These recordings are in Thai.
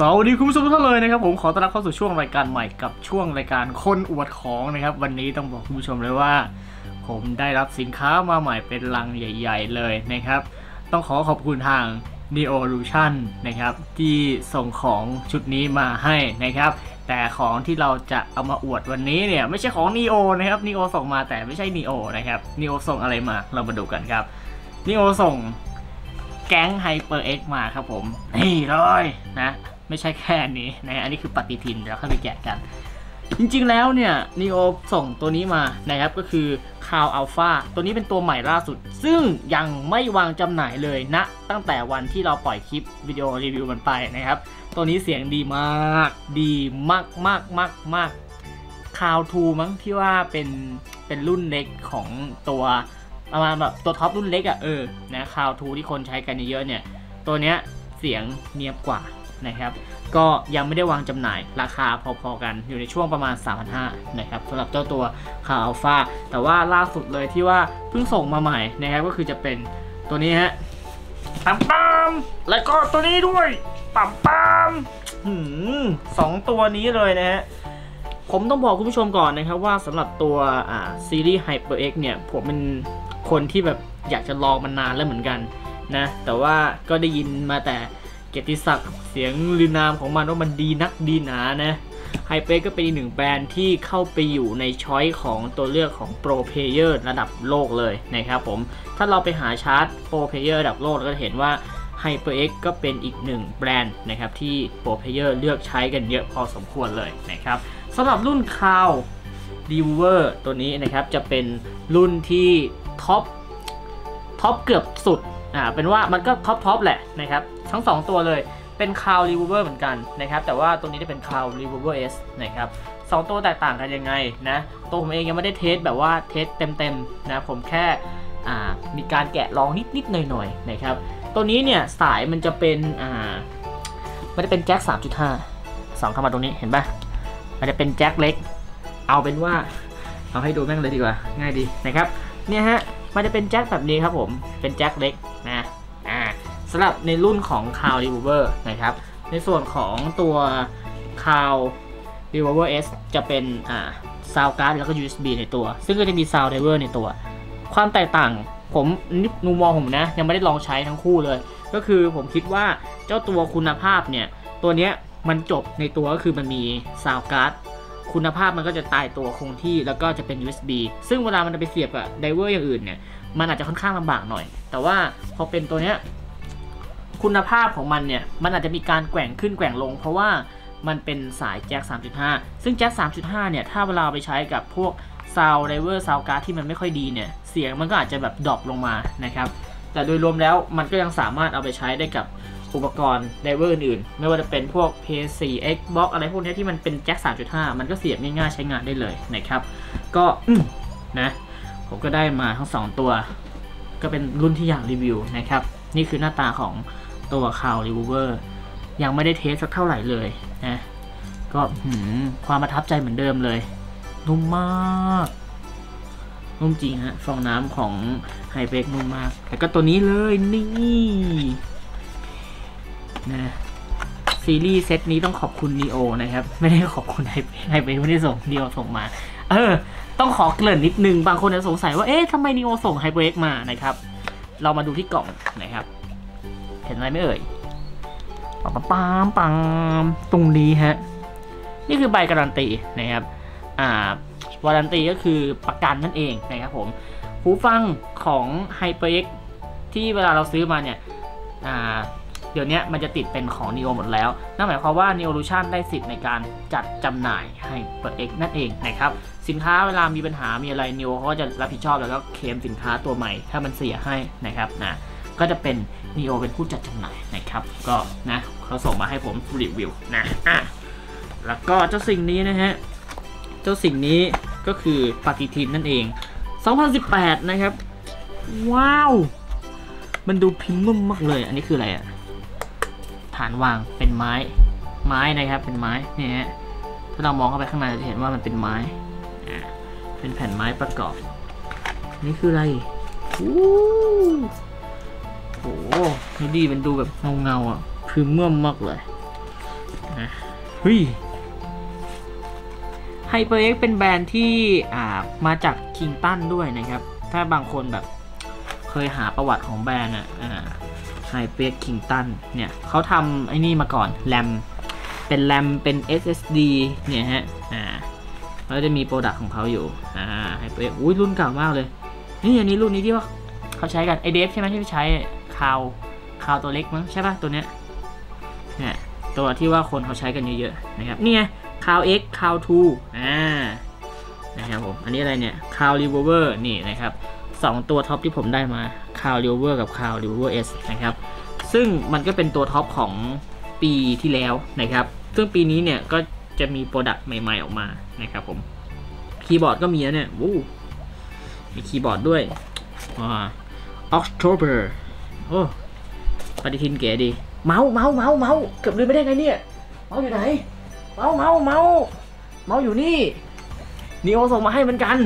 สวัสดีคุณผู้ชมทุกท่านเลยนะครับผมขอต้อนรับเข้าสู่ช่วงรายการใหม่กับช่วงรายการคนอวดของนะครับ วันนี้ต้องบอกคุณผู้ชมเลยว่า ผมได้รับสินค้ามาใหม่เป็นลังใหญ่ ๆ เลยนะครับ ต้องขอขอบคุณทาง Neolution นะครับ ที่ส่งของชุดนี้มาให้นะครับ แต่ของที่เราจะเอามาอวดวันนี้เนี่ย ไม่ใช่ของ Neo นะครับ Neo ส่งมาแต่ไม่ใช่ Neo นะครับ Neo ส่งอะไรมาเรามาดูกันครับ Neo ส่งแก๊ง HyperX มาครับผมนี่เลยนะ ไม่ใช่แค่นี้นะอันนี้คือปฏิทินเดี๋ยวเข้าไปแกะกัน จริงๆแล้วเนี่ยนีโอส่งตัวนี้มานะครับก็คือ Cloud Alpha ตัวนี้เป็นตัวใหม่ล่าสุด ซึ่งยังไม่วางจำหน่ายเลยนะ ตั้งแต่วันที่เราปล่อยคลิปวิดีโอรีวิวมันไปนะครับ ตัวนี้เสียงดีมาก ดีมากมากมากมาก Cloud II มั้งที่ว่าเป็นเป็นรุ่นเล็กของตัวประมาณแบบตัวท็อปรุ่นเล็กอะ่ะเออนะคาวทูที่คนใช้กันเยอะเนี่ย ตัวเนี้ยเสียงเนียบกว่า นะครับ ก็ยังไม่ได้วางจำหน่ายราคาพอๆกันอยู่ในช่วงประมาณ 3,500นะครับสำหรับเจ้าตัวคาอัลฟาแต่ว่าล่าสุดเลยที่ว่าเพิ่งส่งมาใหม่นะครับก็คือจะเป็นตัวนี้ฮะปั๊มปั๊มแล้วก็ตัวนี้ด้วยปั๊มปั๊มหืมสองตัวนี้เลยนะฮะผมต้องบอกคุณผู้ชมก่อนนะครับว่าสำหรับตัวอ่าซีรีส์ HyperX เนี่ย ผมเป็นคนที่แบบอยากจะลองมันนานแล้วเหมือนกันนะ แต่ว่าก็ได้ยินมาแต่ เกียรติศักดิ์เสียงลือนามของมันว่ามันดีนักดีหนานะไฮเปก็เป็นอีกหนึ่งแบรนด์ที่เข้าไปอยู่ใน choice ของตัวเลือกของ pro player ระดับโลกเลยนะครับผม ถ้าเราไปหา chart pro player ระดับโลกเราก็จะเห็นว่า HyperX ก็เป็นอีกหนึ่งแบรนด์นะครับที่ pro player เลือกใช้กันเยอะพอสมควรเลยนะครับสำหรับรุ่นคาว d e v e r ตัวนี้นะครับจะเป็นรุ่นที่ top top เกือบสุด อ่าเป็นว่ามันก็ top top แหละนะครับทั้ง 2 ตัวเลยเป็นคาว r e v e r เหมือนกันนะครับแต่ว่าตัวนี้จะเป็นคาว r e v e r S นะครับสองตัวแตกต่างกันยังไงนะตัวผมเองยังไม่ได้ test แบบว่า test เต็มๆนะผมแค่อ่ามีการแกะลองนิดๆหน่อยๆนะครับตัวนี้เนี่ยสายมันจะเป็นอ่ามันจะเป็นแจ็ค3.5สองเข้ามาตรงนี้เห็นปะมันจะเป็นแจ็คเล็ก เอาเป็นว่าเอาให้ดูแม่งเลยดีกว่าง่ายดีนะครับเนี่ยฮะ มันจะเป็นแจ็คแบบนี้ครับผม เป็นแจ็คเล็กนะอ่าสำหรับในรุ่นของ c o w r e v o l v e r นะครับ ในส่วนของตัว c o w r e v o l v e r S จะเป็นอ่า Sound Card แล้วก็ USB ในตัว ซึ่งก็จะมี Sound Driver ในตัว ความแตกต่างผมนิมุมมองผมนะ ยังไม่ได้ลองใช้ทั้งคู่เลย ก็คือผมคิดว่าเจ้าตัวคุณภาพเนี่ย ตัวเนี้ยมันจบในตัวก็คือมันมี Sound Card คุณภาพมันก็จะตายตัวคงที่แล้วก็จะเป็น USB ซึ่งเวลามันจะไปเสียบกับ driver อย่างอื่นเนี่ยมันอาจจะค่อนข้างลำบากหน่อย แต่ว่าพอเป็นตัวเนี้ยคุณภาพของมันเนี่ยมันอาจจะมีการแกว่งขึ้นแกว่งลง เพราะว่ามันเป็นสายแจ็ค 3.5 ซึ่งแจ็ค 3.5 เนี่ย ถ้าเวลาไปใช้กับพวก sound driver sound card ที่มันไม่ค่อยดีเนี่ย เสียงมันก็อาจจะแบบ drop ลงมานะครับ แต่โดยรวมแล้วมันก็ยังสามารถเอาไปใช้ได้กับ อุปกรณ์ driver อื่นๆ ไม่ว่าจะเป็นพวก PS4 Xbox อะไรพวกนี้ที่มันเป็นแจ็ค 3.5 มันก็เสียบง่ายๆใช้งานได้เลยนะครับ ก็นะผมก็ได้มาทั้ง 2 ตัว ก็เป็นรุ่นที่อยากรีวิวนะครับ นี่คือหน้าตาของตัว Cloud Revolver ยังไม่ได้ test สักเท่าไหร่เลยนะ ก็ความประทับใจเหมือนเดิมเลย นุ่มมากนุ่มจริงฮะฟองน้ำของไฮเบกนุ่มมาก แล้วก็ตัวนี้เลยนี่ นะซีรีส์เซตนี้ต้องขอบคุณนีโอนะครับ ไม่ได้ขอบคุณไฮไฮเบกไม่ได้ส่งนีโอส่งมา เออ ต้องขอเกริ่นนิดนึง บางคนจะสงสัยว่าเอ๊ะทำไมนีโอส่งไฮเบกมานะครับ เรามาดูที่กล่องนะครับ เห็นอะไรไม่เอ่ยปังปังปังตรงนี้ฮะ นี่คือใบการันตีนะครับ อ่าวารันตีก็คือประกันนั่นเองนะครับผมหูฟังของ HyperX ที่เวลาเราซื้อมาเนี่ยอ่า เดี๋ยวนี้มันจะติดเป็นของ Neo หมดแล้ว นั่นหมายความว่า Neolution ได้สิทธิ์ในการจัดจำหน่าย HyperX นั่นเองนะครับ สินค้าเวลามีปัญหามีอะไร Neo เขาก็จะรับผิดชอบแล้วก็เคลมสินค้าตัวใหม่ ถ้ามันเสียให้นะครับนะก็จะเป็น Neo เป็นผู้จัดจำหน่ายนะครับ ก็นะเขาส่งมาให้ผมรีวิวนะอะแล้วก็เจ้าสิ่งนี้นะฮะ เจ้าสิ่งนี้ก็คือปฏิทินนั่นเอง 2018 นะครับ ว้าว มันดูพิมพ์นุ่มากเลย อันนี้คืออะไรอะ ฐานวางเป็นไม้ ไม้นะครับ เป็นไม้เนี่ยฮะถ้าเรามองเข้าไปข้างในจะเห็นว่ามันเป็นไม้เป็นแผ่นไม้ประกอบ นี่คืออะไรโอ้โหนี่ดีมันดูแบบเงาเงาอะพรีเมียมมากเลยนะเฮ้ย HyperX เป็นแบรนด์ที่อ่ามาจากคิงตันด้วยนะครับ ถ้าบางคนแบบเคยหาประวัติของแบรนด์อะ อ่า HyperX คิงตันเนี่ยเขาทำไอ้นี่มาก่อนแรมเป็นแรมเป็น SSD เนี่ยฮะอ่าแล้วจะมี product ของเขาอยู่อ่า HyperX อุ้ยรุ่นเก่ามากเลย นี่อันนี้รุ่นนี้ที่ว่าเขาใช้กันไอเดฟใช่ไหมที่ใช้คาวคาวตัวเล็กมั้งใช่ป่ะตัวเนี้ยเนี่ยตัวที่ว่าคนเขาใช้กันเยอะๆนะครับนี่ไงคาว X คาว2อ่านะครับผมอันนี้อะไรเนี่ยคาว Revolver นี่นะครับสองตัวท็อปที่ผมได้มา คาว Revolver กับคาว Revolver S นะครับ ซึ่งมันก็เป็นตัวท็อปของปีที่แล้วนะครับ ซึ่งปีนี้เนี่ยก็จะมี product ใหม่ ๆออกมานะครับผม คีย์บอร์ดก็มีแล้วเนี่ยวู้มีคีย์บอร์ดด้วยอ่า October โอ้ปฏิทินเก๋ดี เมาส์เมาส์เมาส์เมาส์เกือบลืมไม่ได้ไงเนี่ย เมาส์อยู่ไหน เมาส์เมาส์เมาส์เมาส์อยู่นี่นีโอส่งมาให้เหมือนกัน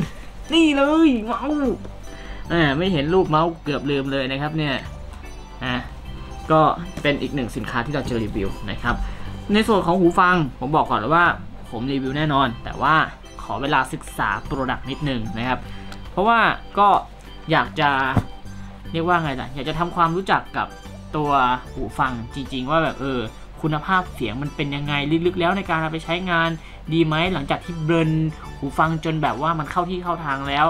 นี่เลย เมาส์ อ่าไม่เห็นรูปเมาส์เกือบลืมเลยนะครับเนี่ยอะก็เป็นอีกหนึ่งสินค้าที่เราจะรีวิวนะครับ ในส่วนของหูฟังผมบอกก่อนเลยว่าผมรีวิวแน่นอน แต่ว่าขอเวลาศึกษา product นิดนึงนะครับ เพราะว่าก็อยากจะเรียกว่าไงล่ะอยากจะทำความรู้จักกับตัวหูฟังจริง ๆ ว่าแบบเออคุณภาพเสียงมันเป็นยังไงลึกๆ แล้วในการเอาไปใช้งานดีไหมหลังจากที่ burn หูฟังจนแบบว่ามันเข้าที่เข้าทางแล้ว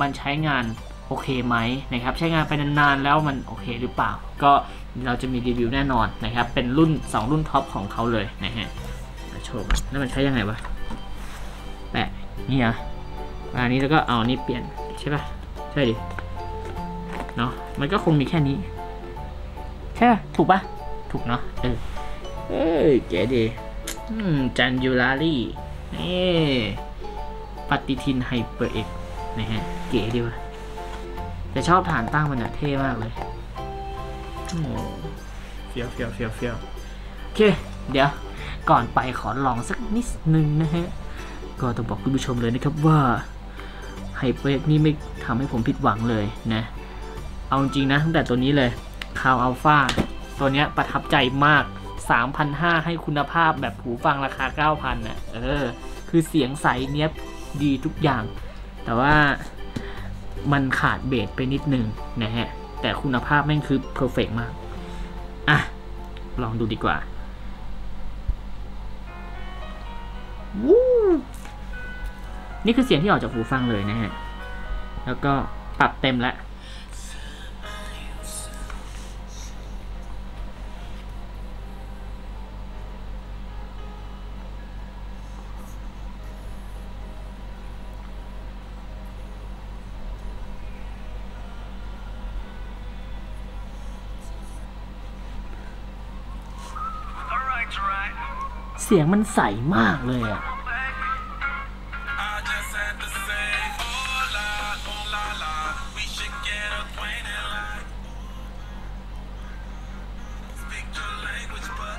มันใช้งาน โอเคไหมนะครับ ใช้งานไปนานๆแล้วมันโอเคหรือเปล่า ก็เราจะมีรีวิวแน่นอนนะครับ เป็นรุ่น 2 รุ่นท็อปของเขาเลยนะฮะมาโชว์กันแล้วมันใช้ยังไงวะแปะนี่อะอันนี้แล้วก็เอานี้เปลี่ยนใช่ปะใช่ดิเนาะมันก็คงมีแค่นี้ใช่ปะถูกปะถูกเนาะเออเอ้ยเก๋ดีอืม Januaryนี่ปฏิทิน HyperX นะฮะเก๋ดีวะ แต่ชอบฐานตั้งมันอะเท่มากเลยโอ้เฟี้ยวเฟี้ยวเฟี้ยวเฟี้ยวโอเค เดี๋ยว ก่อนไปขอลองสักนิดนึงนะฮะ ก็ต้องบอกคุณผู้ชมเลยนะครับว่า HyperX นี่ไม่ทำให้ผมผิดหวังเลยนะ เอาจริงนะตั้งแต่ตัวนี้เลย Cloud Alpha ตัวเนี้ยประทับใจมาก 3,500 ให้คุณภาพแบบหูฟังราคา 9,000น่ะเออ คือเสียงใสเนี้ยบดีทุกอย่าง แต่ว่า มันขาดเบสไปนิดนึงนะฮะ แต่คุณภาพแม่งคือเพอร์เฟกมาก อะ ลองดูดีกว่าวู้นี่คือเสียงที่ออกจากหูฟังเลยนะฮะ แล้วก็ปรับเต็มแล้ว เสียงมันใสมากเลยอะ I just had to say, hola, oh la la. We should get acquainted like. Speak your language, but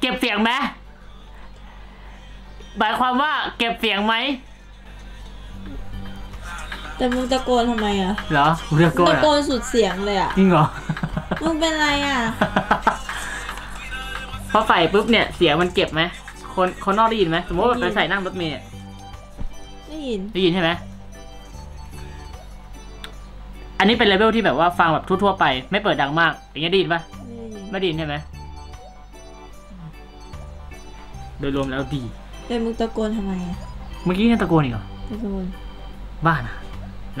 เก็บเสียงไหมหมายความว่าเก็บเสียงไหมแต่มึงตะโกนทำไมอะเหรอเรือโก้ตะอะโกนสุดเสียงเลยอะจริงเหรอ มึงเป็นไรอะ พอใส่ปุ๊บเนี่ยเสียงมันเก็บไหมคนคนนอกได้ยินไหมสมมติว่าไปใส่นั่งรถเมล์อะได้ยินได้ยินใช่ไหมอันนี้เป็นเลเวลที่แบบว่าฟังแบบทั่วๆไป ไม่เปิดดังมาก อย่างเงี้ยได้ยินปะไม่ได้ยินไม่ได้ยินใช่ไหมโดยรวมแล้วดีแต่มึงตะโกนทำไมอะเมื่อกี้ยังตะโกนอีกเหรอตะโกนบ้านะ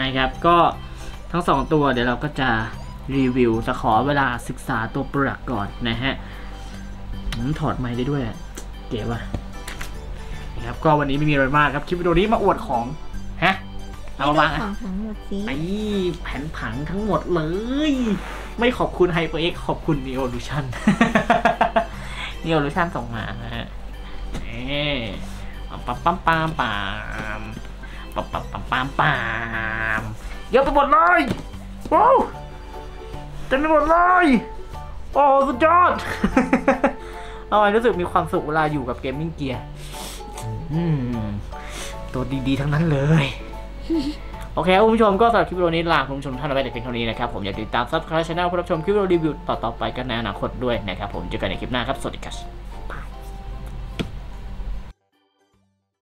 นะครับ ก็ทั้งสองตัวเดี๋ยวเราก็จะรีวิวจะขอเวลาศึกษาตัวโปรดักก่อนนะฮะอืม ถอดไมค์ได้ด้วยอะเก๋ว่ะนะครับก็วันนี้ไม่มีอะไรมากครับคลิปวิดีโอนี้มาอวดของฮะเอามาบ้างขอะองทั้งหมดสิไอ้แผ่นผังทั้งหมดเลย ไม่ขอบคุณ HyperX ขอบคุณ Neolution Neolution ส่งมานะฮะนี่ปั๊มปั๊มปั๊มปั๊มปั๊มปั๊มปั๊มปั๊มปั๊มเยอะไปหมดเลยว้าวเต็มไปหมดเลยโอ้สุดยอด เอาไว้รู้สึกมีความสุขเวลาอยู่กับเกมมิ่งเกียร์ตัวดีๆ ทั้งนั้นเลย โอเคคุณผู้ชมก็สำหรับคลิปวิดีโอนี้ลาคุณผู้ชมท่านอาไปแต่เพียงเท่านี้นะครับ ผมอย่าลืมติดตาม subscribe ช่องเพื่อรับชมคลิปวิดีโอรีวิวต่อๆไปกันในอนาคตด้วยนะครับผมเจอกันในคลิปหน้าครับ สวัสดีครับ